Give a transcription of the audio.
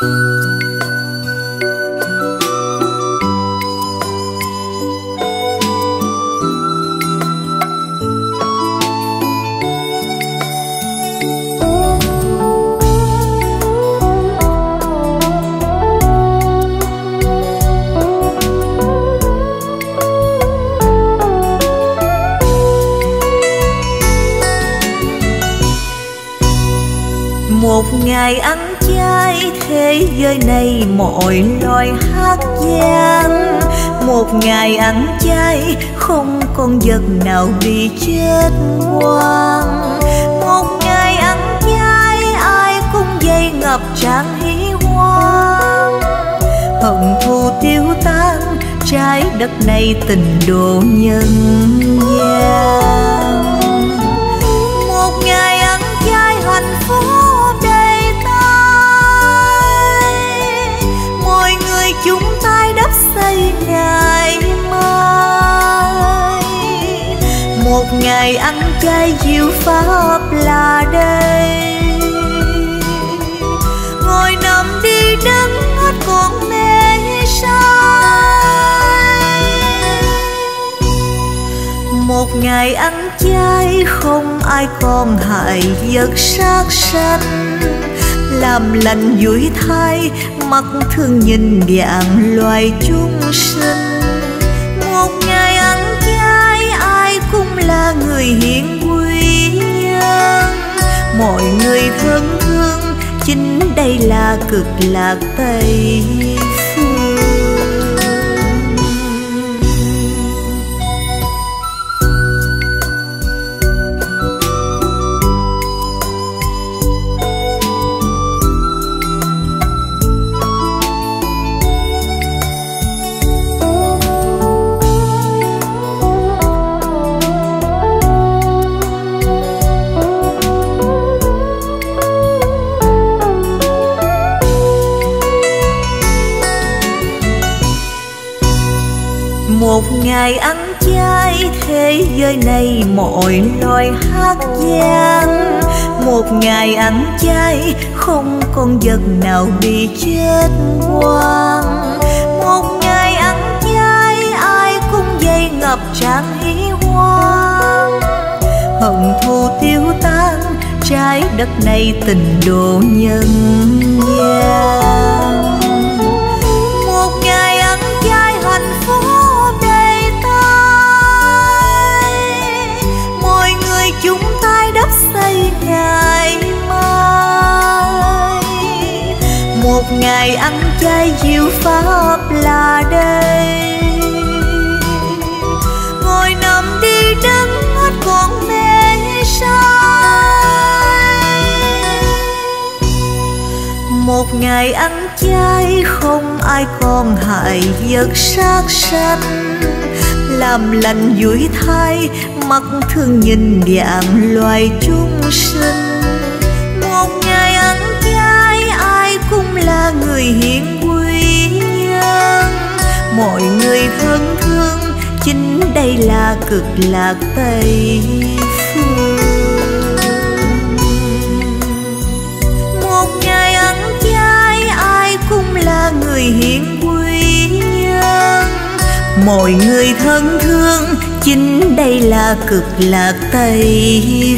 một ngày ăn chay thế giới này mọi loài hát gian. Một ngày ăn chay, không con vật nào bị chết hoang. Một ngày ăn chay, ai cũng dây ngập tràn hí hoang. Hận thù tiêu tan, trái đất này tình độ nhân gian. Ngày ăn chay diệu pháp là đây. Ngồi nằm đi đứng hết còn mê say. Một ngày ăn chay không ai còn hại vật sát sanh làm lành vui thay mắt thương nhìn dạng loài chúng sinh. Chính đây là cực lạc tây. Một ngày ăn chay thế giới này mọi loài hát gian một ngày ăn chay không con vật nào bị chết quang một ngày ăn chay ai cũng dây ngập tràn hí hoan hận thù tiêu tan, trái đất này tình độ nhân gian. Một ngày ăn chay diệu pháp là đây. Ngồi nằm đi đứng hết còn mê say. Một ngày ăn chay không ai còn hại vật sát sanh. Làm lành vui thay mắt thương nhìn dạng loài chúng sinh. Một ngày người hiền quý nhân. Mọi người thân thương, chính đây là cực lạc tây phương. Một ngày ăn chay, ai cũng là người hiền quý nhân. Mọi người thân thương, chính đây là cực lạc tây phương